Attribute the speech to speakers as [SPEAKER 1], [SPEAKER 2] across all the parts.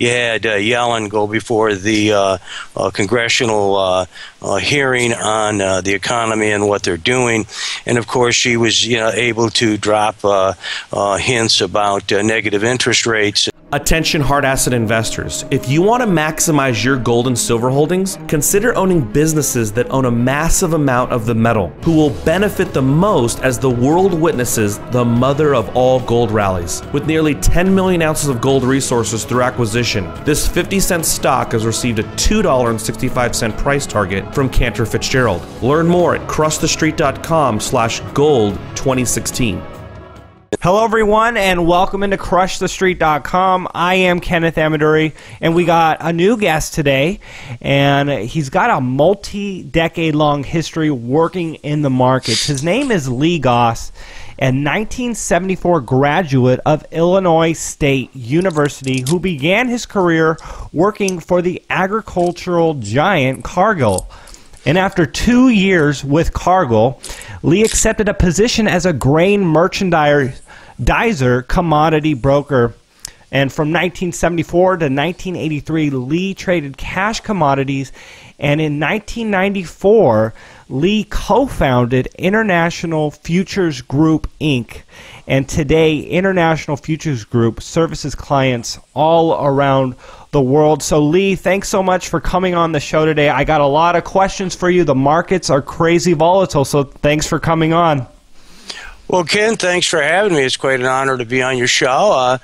[SPEAKER 1] you had uh, Yellen go before the uh, uh, congressional uh, uh, hearing on uh, the economy and what they're doing, and of course she was you know able to drop hints about negative interest rates.
[SPEAKER 2] Attention hard asset investors. If you want to maximize your gold and silver holdings, consider owning businesses that own a massive amount of the metal, who will benefit the most as the world witnesses the mother of all gold rallies. With nearly 10 million ounces of gold resources through acquisition, this 50 cent stock has received a $2.65 price target from Cantor Fitzgerald. Learn more at crushthestreet.com slash gold 2016.
[SPEAKER 3] Hello, everyone, and welcome into CrushTheStreet.com. I am Kenneth Ameduri, and we got a new guest today, and he's got a multi-decade long history working in the markets. His name is Lee Gaus, a 1974 graduate of Illinois State University who began his career working for the agricultural giant Cargill. And after two years with Cargill, Lee accepted a position as a grain merchandiser commodity broker. And from 1974 to 1983, Lee traded cash commodities. And in 1994, Lee co founded International Futures Group, Inc. And today, International Futures Group services clients all around the world. So, Lee, thanks so much for coming on the show today. I got a lot of questions for you. The markets are crazy volatile, so thanks for coming on.
[SPEAKER 1] Well, Ken, thanks for having me. It's quite an honor to be on your show. Uh,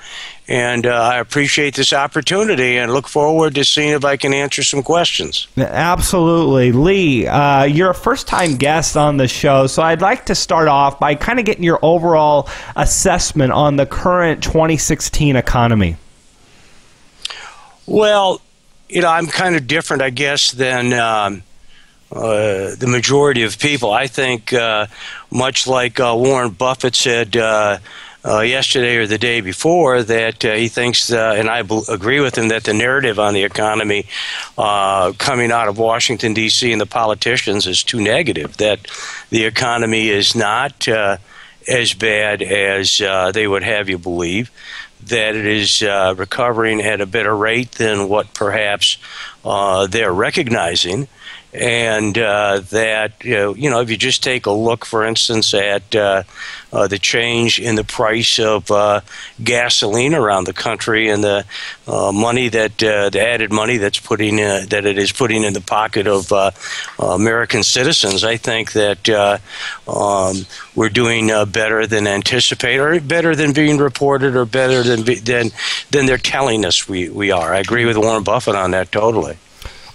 [SPEAKER 1] and uh, I appreciate this opportunity and look forward to seeing if I can answer some questions.
[SPEAKER 3] Absolutely. Lee, uh, you're a first time guest on the show, so I'd like to start off by kind of getting your overall assessment on the current 2016 economy.
[SPEAKER 1] Well, you know, I'm kind of different, I guess, than um, uh, the majority of people. I think, uh, much like uh, Warren Buffett said uh, uh, yesterday or the day before, that uh, he thinks, and I b- agree with him, that the narrative on the economy coming out of Washington, D.C., and the politicians is too negative, that the economy is not as bad as they would have you believe that it is uh, recovering at a better rate than what perhaps uh, they're recognizing. And uh, that, you know, if you just take a look, for instance, at uh, uh, the change in the price of uh, gasoline around the country and the uh, money that uh, the added money that's putting uh, that it is putting in the pocket of American citizens. I think that um, we're doing better than anticipated, or better than being reported, or better than than than they're telling us we we are. I agree with Warren Buffett on that totally.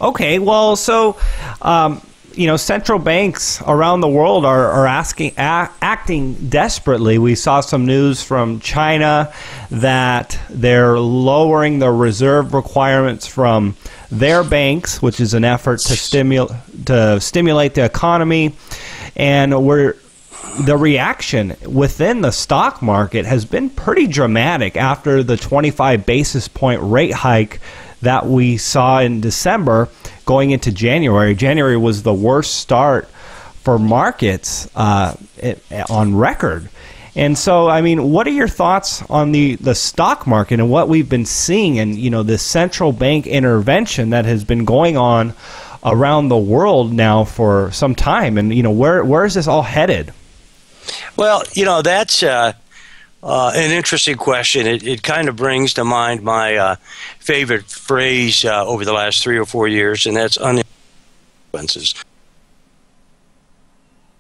[SPEAKER 3] Okay, well, so um, you know, central banks around the world are, are asking, a- acting desperately. We saw some news from China that they're lowering the reserve requirements from their banks, which is an effort to stimulate to stimulate the economy, and we're the reaction within the stock market has been pretty dramatic after the 25 basis point rate hike that we saw in December going into January. January was the worst start for markets uh, on record. And so, I mean, what are your thoughts on the, the stock market and what we've been seeing and, you know, the central bank intervention that has been going on around the world now for some time? And, you know, where, where is this all headed?
[SPEAKER 1] Well, you know, that's uh, uh, an interesting question. It, it kind of brings to mind my uh, favorite phrase uh, over the last three or four years, and that's consequences.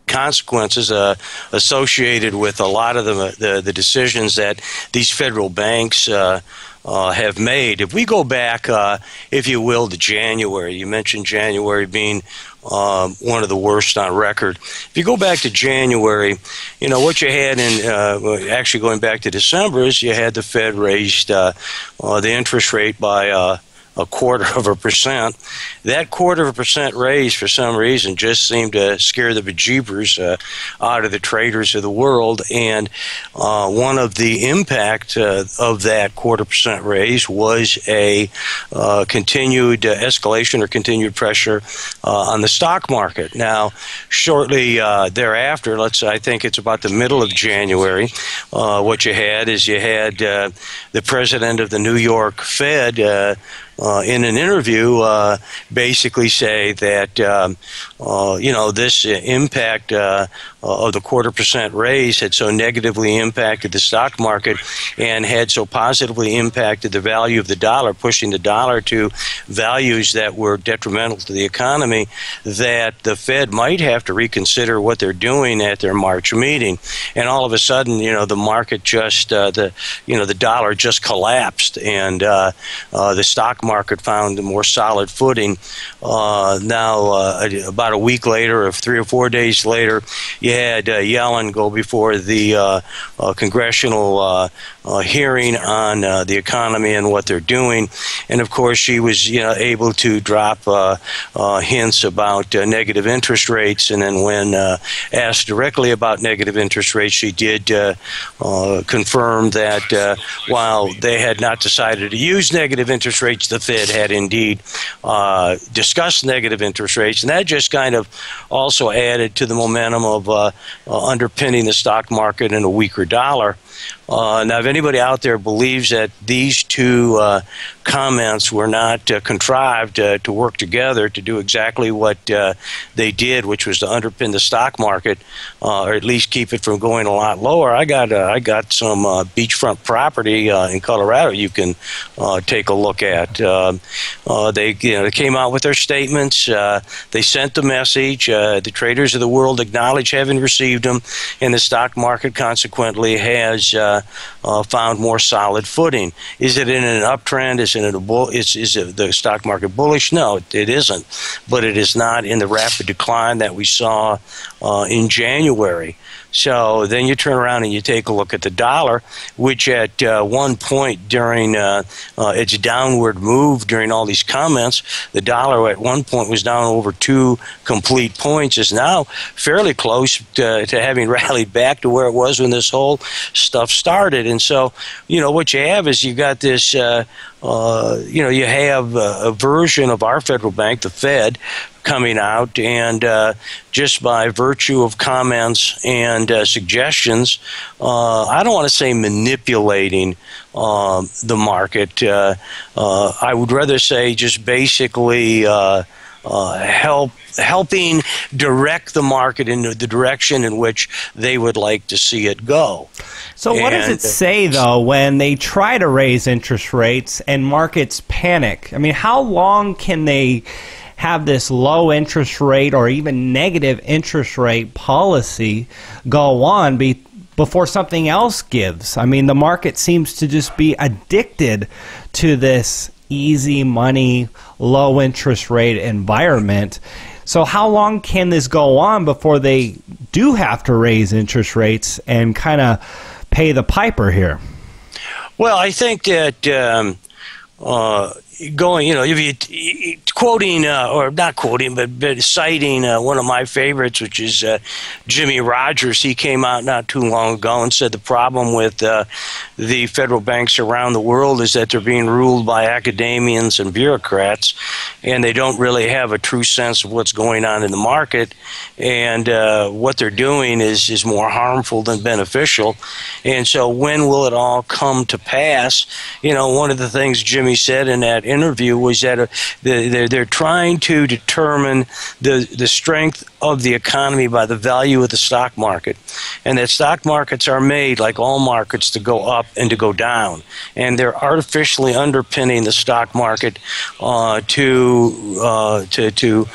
[SPEAKER 1] Consequences uh, associated with a lot of the, the, the decisions that these federal banks uh, uh, have made. If we go back, if you will, to January, you mentioned January being um, one of the worst on record. If you go back to January, you know what you had in uh, actually going back to December is you had the Fed raised uh, uh, the interest rate by uh, a quarter of a percent. That quarter of a percent raise, for some reason, just seemed to scare the bejeebers uh, out of the traders of the world. And uh, one of the impact uh, of that quarter percent raise was a uh, continued uh, escalation or continued pressure uh, on the stock market. Now, shortly thereafter, let's I think it's about the middle of January, what you had is you had the president of the New York Fed uh, in an interview uh, basically say that um, uh, you know this impact uh, of the quarter percent raise had so negatively impacted the stock market and had so positively impacted the value of the dollar, pushing the dollar to values that were detrimental to the economy, that the Fed might have to reconsider what they're doing at their March meeting. And all of a sudden, you know, the market just uh, the you know the dollar just collapsed, and uh, the stock market found a more solid footing. Uh, now, uh, about a week later, or three or four days later, you had uh, Yellen go before the uh, uh, congressional uh, hearing on the economy and what they're doing, and of course, she was you know able to drop hints about negative interest rates. And then, when asked directly about negative interest rates, she did confirm that while they had not decided to use negative interest rates, the Fed had indeed uh, discussed negative interest rates, and that just kind of also added to the momentum of uh, uh, underpinning the stock market and a weaker dollar. Uh, now, if anybody out there believes that these two uh, comments were not uh, contrived uh, to work together to do exactly what uh, they did, which was to underpin the stock market, uh, or at least keep it from going a lot lower, I got I got some beachfront property in Colorado you can take a look at. Um, they you know they came out with their statements. they sent the message. the traders of the world acknowledge having received them, and the stock market consequently has uh, found more solid footing. Is it in an uptrend? Is it in a bull? Is is it the stock market bullish? No, it isn't. But it is not in the rapid decline that we saw uh, in January. So then you turn around and you take a look at the dollar, which at uh, one point during uh, uh, its downward move during all these comments, the dollar at one point was down over two complete points, is now fairly close to, to having rallied back to where it was when this whole stuff started. And so, you know, what you have is you've got this uh, uh, you know, you have a, a, version of our federal bank, the Fed, coming out, and uh, just by virtue of comments and uh, suggestions, uh, I don't want to say manipulating um, the market. Uh, I would rather say just basically help helping direct the market into the direction in which they would like to see it go.
[SPEAKER 3] So, what and, does it say though when they try to raise interest rates and markets panic? I mean, how long can they? Have this low interest rate or even negative interest rate policy go on be, before something else gives. I mean, the market seems to just be addicted to this easy money, low interest rate environment. So, how long can this go on before they do have to raise interest rates and kind of pay the piper here?
[SPEAKER 1] Well, I think that um, uh, going, you know, if you quoting uh, or not quoting, but, but citing uh, one of my favorites, which is uh, Jimmy Rogers. He came out not too long ago and said the problem with uh, the federal banks around the world is that they're being ruled by academians and bureaucrats, and they don't really have a true sense of what's going on in the market, and uh, what they're doing is is more harmful than beneficial. And so, when will it all come to pass? You know, one of the things Jimmy said in that interview was that uh, they're, they're trying to determine the, the strength of the economy by the value of the stock market. And that stock markets are made, like all markets, to go up and to go down. And they're artificially underpinning the stock market uh, to, uh, to, to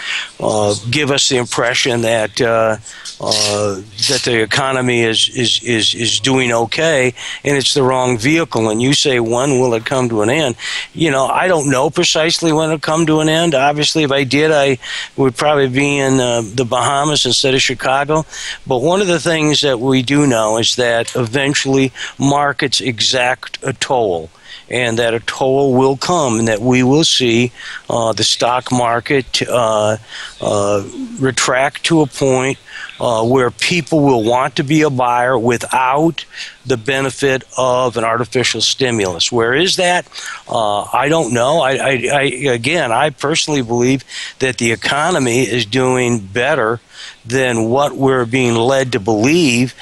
[SPEAKER 1] uh, give us the impression that uh, uh, that the economy is, is, is, is doing okay and it's the wrong vehicle. And you say, when will it come to an end? You know, I don't know precisely when it'll come to an end. Obviously, if I did, I would probably be in uh, the Bahamas instead of Chicago. But one of the things that we do know is that eventually markets exact a toll and that a toll will come, and that we will see uh, the stock market uh, uh, retract to a point uh, where people will want to be a buyer without the benefit of an artificial stimulus. Where is that? Uh, I don't know. I, I, I, again, I personally believe that the economy is doing better than what we're being led to believe,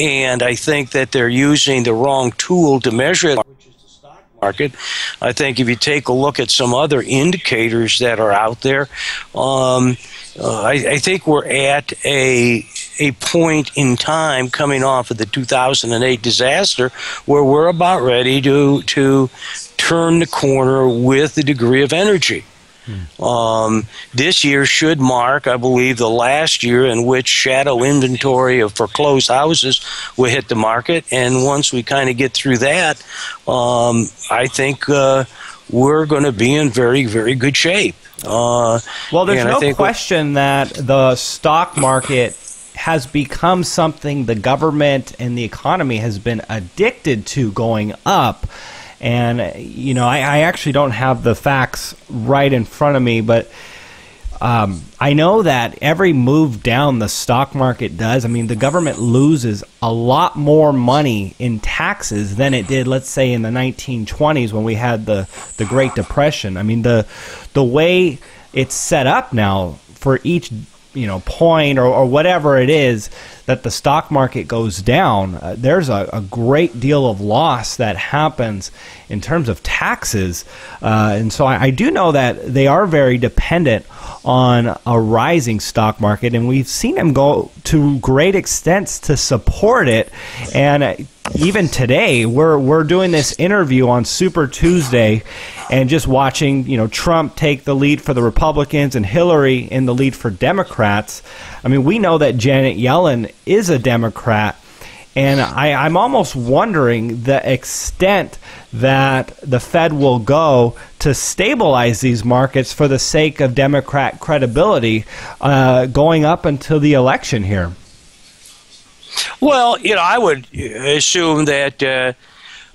[SPEAKER 1] and I think that they're using the wrong tool to measure it. Which is the stock market. I think if you take a look at some other indicators that are out there, um, uh, I, I, think we're at a a point in time coming off of the 2008 disaster where we're about ready to to turn the corner with the degree of energy. Hmm. Um, this year should mark, I believe, the last year in which shadow inventory of foreclosed houses will hit the market. And once we kind of get through that, um, I think uh, we're going to be in very, very good shape.
[SPEAKER 3] Uh, well, there's no question that the stock market has become something the government and the economy has been addicted to going up. And, you know, I, I actually don't have the facts right in front of me, but um, I know that every move down the stock market does. I mean, the government loses a lot more money in taxes than it did, let's say, in the 1920s when we had the, the Great Depression. I mean, the the way it's set up now for each you know point or, or whatever it is that the stock market goes down, uh, there's a, a, great deal of loss that happens in terms of taxes. Uh, and so I, I, do know that they are very dependent on a rising stock market, and we've seen them go to great extents to support it. And even today, we're we're doing this interview on Super Tuesday, and just watching you know Trump take the lead for the Republicans and Hillary in the lead for Democrats. I mean, we know that Janet Yellen is a Democrat. And I, I'm almost wondering the extent that the Fed will go to stabilize these markets for the sake of Democrat credibility uh, going up until the election here.
[SPEAKER 1] Well, you know, I would assume that uh,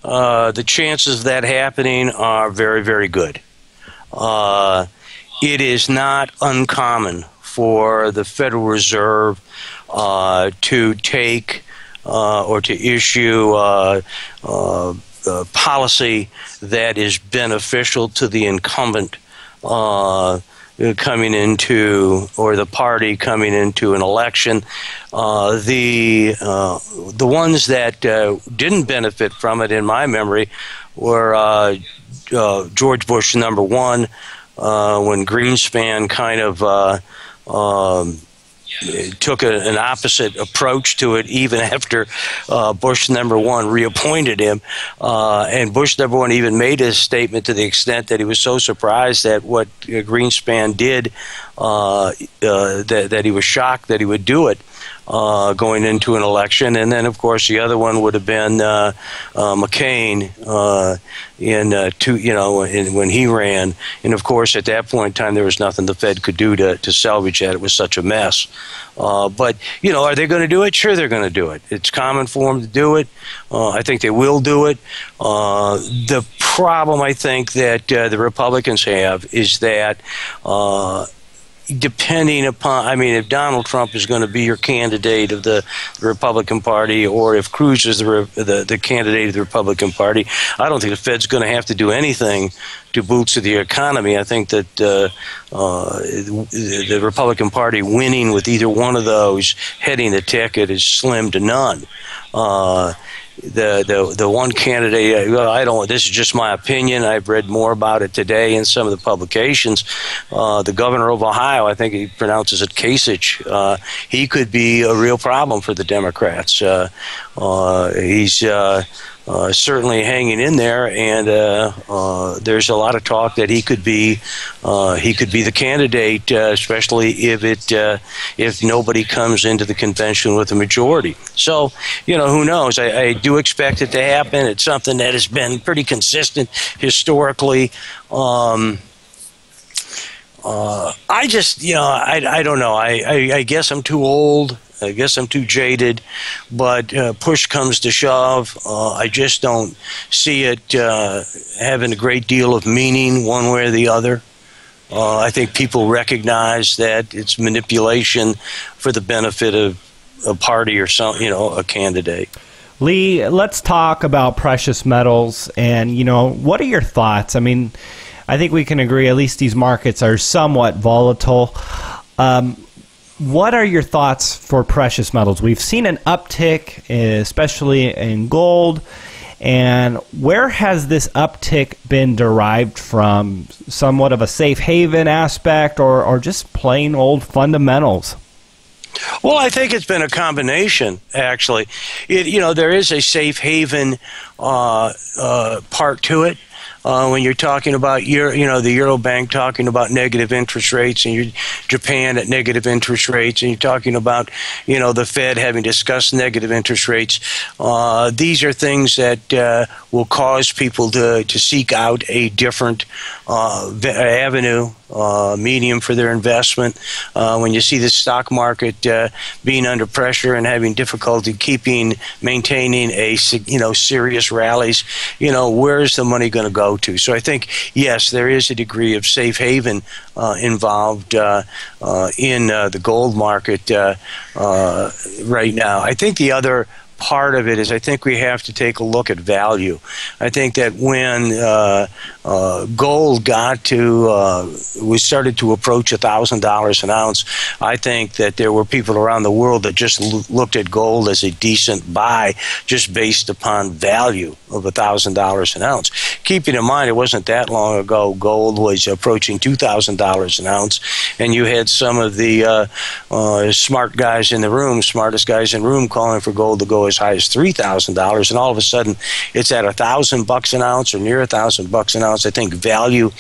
[SPEAKER 1] uh, the chances of that happening are very, very good. Uh, it is not uncommon for the Federal Reserve uh, to take uh, or to issue uh, policy that is beneficial to the incumbent coming into or the party coming into an election. Uh, the uh, the ones that uh, didn't benefit from it, in my memory, were George Bush number one when Greenspan kind of. Um, took a, an opposite approach to it even after uh, Bush number one reappointed him. Uh, and Bush number one even made a statement to the extent that he was so surprised at what Greenspan did uh, uh, that, that he was shocked that he would do it uh, going into an election. And then, of course, the other one would have been uh, McCain in two, you know, in, when he ran. And of course, at that point in time, there was nothing the Fed could do to, to salvage that. It was such a mess. But you know, are they going to do it? Sure, they're going to do it. It's common for them to do it. I think they will do it. the problem I think that the Republicans have is that depending upon, I mean, if Donald Trump is going to be your candidate of the, Republican Party, or if Cruz is the, the, the candidate of the Republican Party, I don't think the Fed's going to have to do anything to boost the economy. I think that uh, uh, the Republican Party winning with either one of those heading the ticket is slim to none. Uh, the the the one candidate. Well, I don't. This is just my opinion. I've read more about it today in some of the publications. Uh, the governor of Ohio, I think he pronounces it Kasich. Uh, he could be a real problem for the Democrats. Uh, uh he's uh, uh, certainly hanging in there, and uh, uh, there's a lot of talk that he could be uh, he could be the candidate, uh, especially if it uh, if nobody comes into the convention with a majority. So you know who knows? I, I, do expect it to happen. It's something that has been pretty consistent historically. Um, I just, you know, I, I don't know. I, I, I guess I'm too old I guess I'm too jaded, but uh, push comes to shove. Uh, I just don't see it uh, having a great deal of meaning one way or the other. Uh, I think people recognize that it's manipulation for the benefit of a party or some, you know, a candidate.
[SPEAKER 3] Lee, let's talk about precious metals and, you know, what are your thoughts? I mean, I think we can agree at least these markets are somewhat volatile. Um, what are your thoughts for precious metals? We've seen an uptick, especially in gold. And where has this uptick been derived from? Somewhat of a safe haven aspect or, or just plain old fundamentals?
[SPEAKER 1] Well, I think it's been a combination. Actually, it you know there is a safe haven uh, uh, part to it. Uh, when you're talking about Euro, you know the Euro Bank talking about negative interest rates, and you Japan at negative interest rates, and you're talking about you know the Fed having discussed negative interest rates. Uh, these are things that uh, will cause people to to seek out a different uh, avenue uh, medium for their investment. Uh, when you see the stock market uh, being under pressure and having difficulty keeping, maintaining a you know serious rallies, you know where is the money going to go to? So I think yes, there is a degree of safe haven uh, involved uh, uh, in the gold market right now. I think the other part of it is I think we have to take a look at value. I think that when uh, uh, gold got to, uh, we started to approach $1,000 an ounce, I think that there were people around the world that just l- looked at gold as a decent buy just based upon value of $1,000 an ounce. Keeping in mind, it wasn't that long ago, gold was approaching $2,000 an ounce, and you had some of the uh, uh, smart guys in the room, smartest guys in the room, calling for gold to go as high as three thousand dollars, and all of a sudden it's at a thousand bucks an ounce or near a thousand bucks an ounce. I think value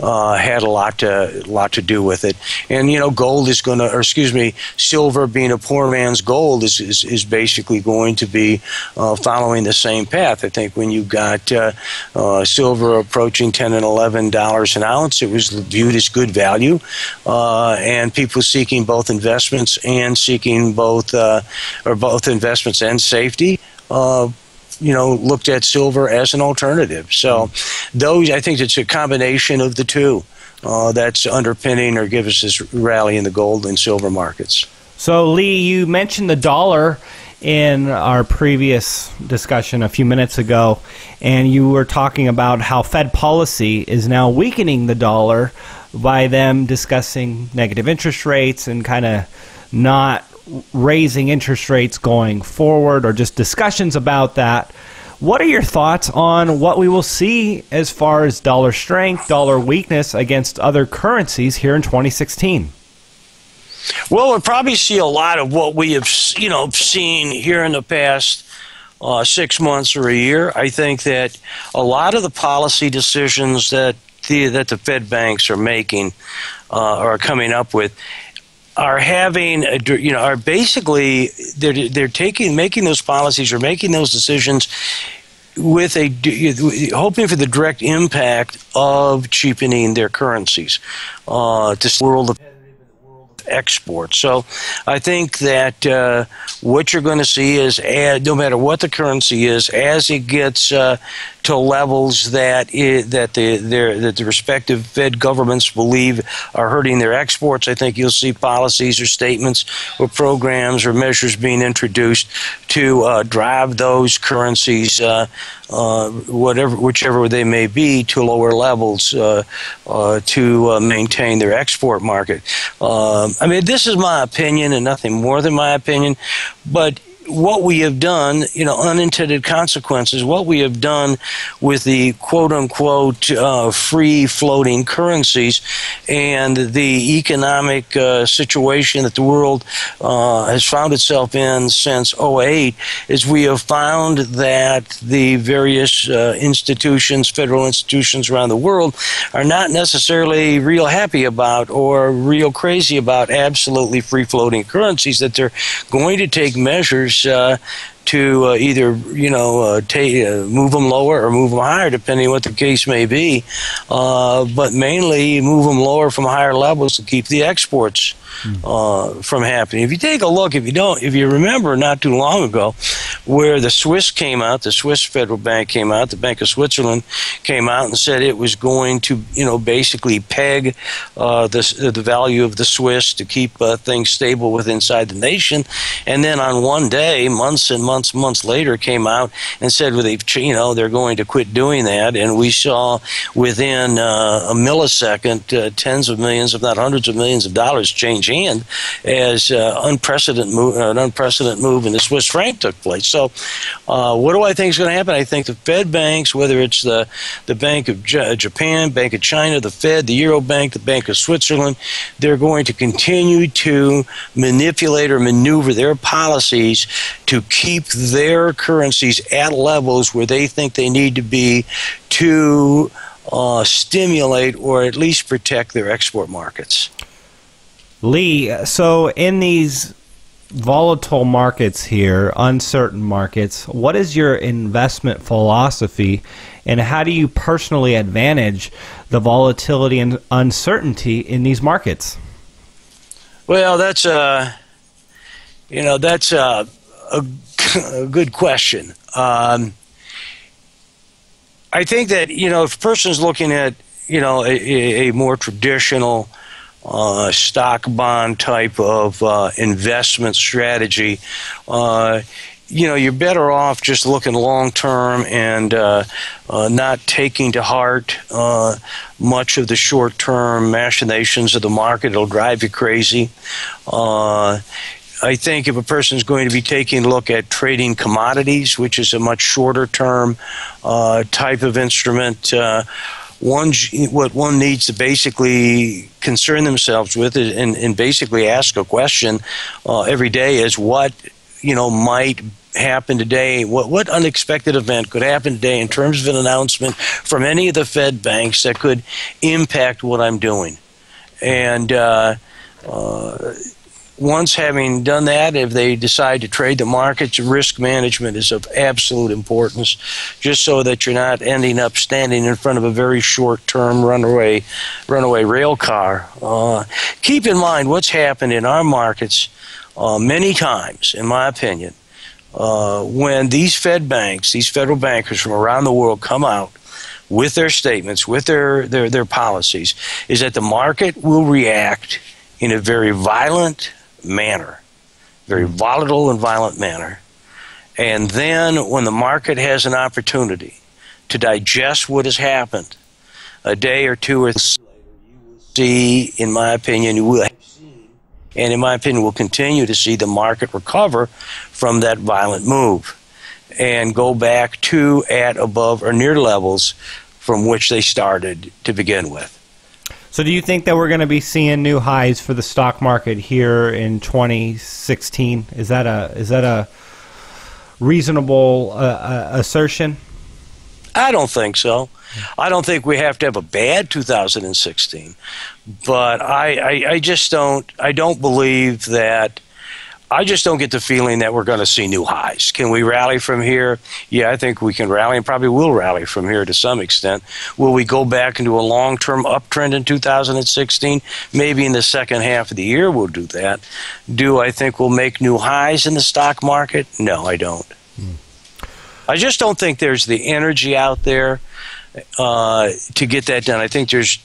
[SPEAKER 1] uh, had a lot to lot to do with it, and you know, gold is going to, or excuse me, silver being a poor man's gold is is, is basically going to be uh, following the same path. I think when you got uh, uh silver approaching ten and eleven dollars an ounce, it was viewed as good value, uh, and people seeking both investments and seeking both uh, or both investments and safety. Uh, you know, looked at silver as an alternative. So, those I think it's a combination of the two uh, that's underpinning or gives us this rally in the gold and silver markets.
[SPEAKER 3] So, Lee, you mentioned the dollar in our previous discussion a few minutes ago, and you were talking about how Fed policy is now weakening the dollar by them discussing negative interest rates and kind of not raising interest rates going forward or just discussions about that. What are your thoughts on what we will see as far as dollar strength, dollar weakness against other currencies here in 2016?
[SPEAKER 1] Well, we'll probably see a lot of what we have, you know, seen here in the past uh, six months or a year. I think that a lot of the policy decisions that the that the Fed banks are making uh, are coming up with are having a, you know are basically they're they're taking making those policies or making those decisions with a hoping for the direct impact of cheapening their currencies uh, the world of export. So I think that uh, what you're going to see is, no matter what the currency is, as it gets uh, to levels that it, that the that the respective Fed governments believe are hurting their exports, I think you'll see policies or statements or programs or measures being introduced to uh, drive those currencies. Uh, uh, whatever, whichever they may be, to lower levels uh, uh, to uh, maintain their export market. Um, I mean, this is my opinion and nothing more than my opinion, but what we have done, you know, unintended consequences, what we have done with the quote unquote uh, free floating currencies and the economic uh, situation that the world uh, has found itself in since 08 is we have found that the various uh, institutions, federal institutions around the world, are not necessarily real happy about or real crazy about absolutely free floating currencies, that they're going to take measures uh, to uh, either you know uh, take, uh, move them lower or move them higher, depending what the case may be. Uh, but mainly move them lower from higher levels to keep the exports uh, from happening. If you take a look, if you don't, if you remember, not too long ago, where the Swiss came out, the Swiss Federal Bank came out, the Bank of Switzerland came out and said it was going to, you know, basically peg uh, the the value of the Swiss to keep uh, things stable with inside the nation, and then on one day, months and months, months later, came out and said, well, they've, you know, they're going to quit doing that, and we saw within uh, a millisecond, uh, tens of millions, if not hundreds of millions of dollars change as uh, unprecedented move, an unprecedented move in the Swiss franc took place. So, uh, what do I think is going to happen? I think the Fed banks, whether it's the the Bank of J- Japan, Bank of China, the Fed, the Euro Bank, the Bank of Switzerland, they're going to continue to manipulate or maneuver their policies to keep their currencies at levels where they think they need to be to uh, stimulate or at least protect their export markets.
[SPEAKER 3] Lee, so in these volatile markets here, uncertain markets, what is your investment philosophy and how do you personally advantage the volatility and uncertainty in these markets?
[SPEAKER 1] Well, that's a, you know, that's a, a, a good question. Um, I think that you know, if a person's looking at you know a, a more traditional uh, stock bond type of uh, investment strategy, uh, you know, you're better off just looking long term and uh, uh, not taking to heart uh, much of the short term machinations of the market. It'll drive you crazy. I think if a person is going to be taking a look at trading commodities, which is a much shorter term type of instrument, one what one needs to basically concern themselves with and, and basically ask a question uh, every day is what you know might happen today what what unexpected event could happen today in terms of an announcement from any of the fed banks that could impact what i'm doing? And uh, uh, once having done that, if they decide to trade the markets, risk management is of absolute importance, just so that you're not ending up standing in front of a very short-term runaway, runaway rail car. Uh, keep in mind what's happened in our markets uh, many times, in my opinion, uh, when these Fed banks, these federal bankers from around the world come out with their statements, with their, their, their policies, is that the market will react in a very violent, manner, very volatile and violent manner. And then when the market has an opportunity to digest what has happened, a day or two or three later, you will see, in my opinion, you will and in my opinion, will continue to see the market recover from that violent move and go back to, at, above, or near levels from which they started to begin with.
[SPEAKER 3] So, do you think that we're going to be seeing new highs for the stock market here in 2016? Is that a is that a reasonable uh, uh, assertion?
[SPEAKER 1] I don't think so. I don't think we have to have a bad 2016, but I, I, I just don't. I don't believe that I just don't get the feeling that we're going to see new highs. Can we rally from here? Yeah, I think we can rally and probably will rally from here to some extent. Will we go back into a long term uptrend in 2016? Maybe in the second half of the year we'll do that. Do I think we'll make new highs in the stock market? No, I don't. Hmm. I just don't think there's the energy out there uh, to get that done. I think there's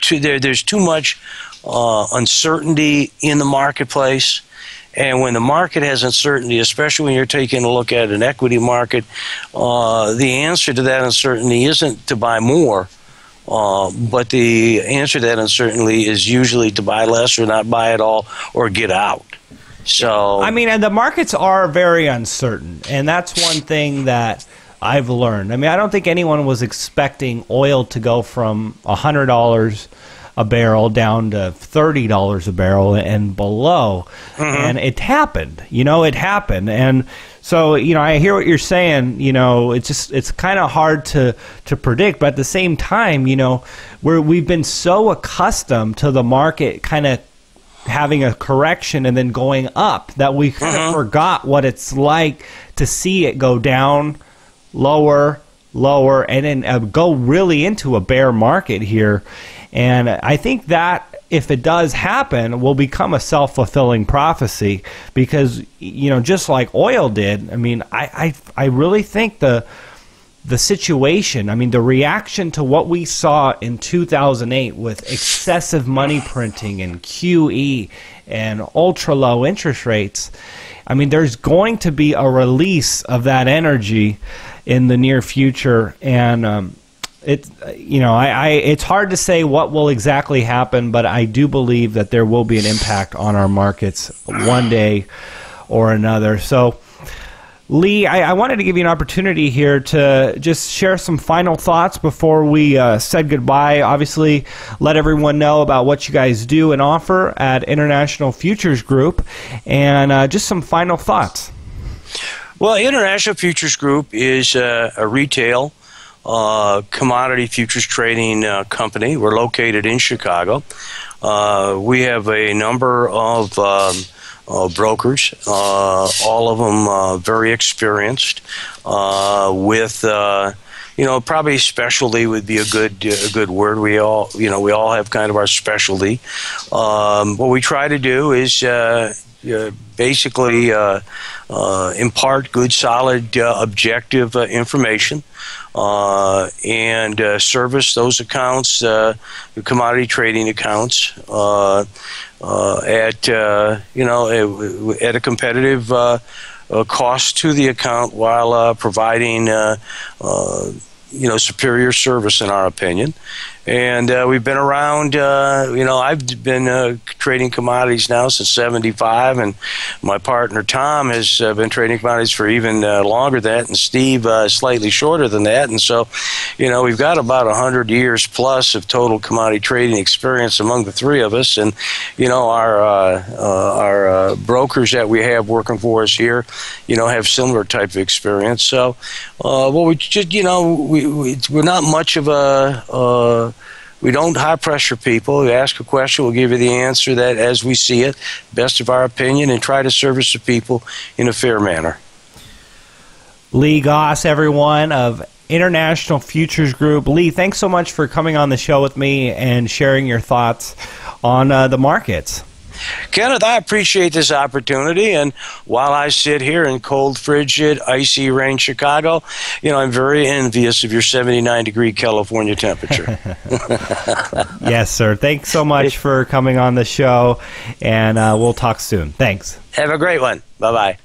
[SPEAKER 1] too, there, there's too much uh, uncertainty in the marketplace and when the market has uncertainty, especially when you're taking a look at an equity market, uh, the answer to that uncertainty isn't to buy more. Uh, but the answer to that uncertainty is usually to buy less or not buy at all or get out. So
[SPEAKER 3] I mean, and the markets are very uncertain, and that's one thing that I've learned. I mean, I don't think anyone was expecting oil to go from hundred dollars a barrel down to thirty dollars a barrel and below, mm-hmm. and it happened. You know, it happened, and so you know, I hear what you're saying. You know, it's just it's kind of hard to to predict, but at the same time, you know, where we've been so accustomed to the market kind of having a correction and then going up that we kind of forgot what it's like to see it go down lower lower and then uh, go really into a bear market here and i think that if it does happen will become a self-fulfilling prophecy because you know just like oil did i mean i i, I really think the the situation, I mean, the reaction to what we saw in 2008 with excessive money printing and QE and ultra low interest rates, I mean, there's going to be a release of that energy in the near future. And, um, it, you know, I, I, it's hard to say what will exactly happen, but I do believe that there will be an impact on our markets one day or another. So, Lee, I, I, wanted to give you an opportunity here to just share some final thoughts before we uh, said goodbye. Obviously, let everyone know about what you guys do and offer at International Futures Group, and uh, just some final thoughts.
[SPEAKER 1] Well, International Futures Group is uh, a retail uh, commodity futures trading uh, company. We're located in Chicago. Uh, we have a number of um, uh, brokers, uh, all of them uh, very experienced, uh, with uh, you know probably specialty would be a good a good word. We all you know we all have kind of our specialty. Um, what we try to do is. Uh, basically, Uh, impart good, solid, uh, objective uh, information and service those accounts, the commodity trading accounts uh, at uh, you know at a competitive uh, cost to the account while providing you know superior service in our opinion and uh, we've been around. Uh, you know, I've been uh, trading commodities now since '75, and my partner Tom has uh, been trading commodities for even uh, longer than that, and Steve uh, slightly shorter than that. And so, you know, we've got about hundred years plus of total commodity trading experience among the three of us. And you know, our our brokers that we have working for us here, you know, have similar type of experience. So, well, we just you know we, we are not much of a we don't high pressure people. You ask a question, we'll give you the answer that as we see it, best of our opinion, and try to service the people in a fair manner.
[SPEAKER 3] Lee Gaus, everyone of International Futures Group. Lee, thanks so much for coming on the show with me and sharing your thoughts on uh, the markets.
[SPEAKER 1] Kenneth, I appreciate this opportunity. And while I sit here in cold, frigid, icy rain Chicago, you know, I'm very envious of your 79 degree California temperature.
[SPEAKER 3] yes, sir. Thanks so much for coming on the show. And uh, we'll talk soon. Thanks.
[SPEAKER 1] Have a great one. Bye bye.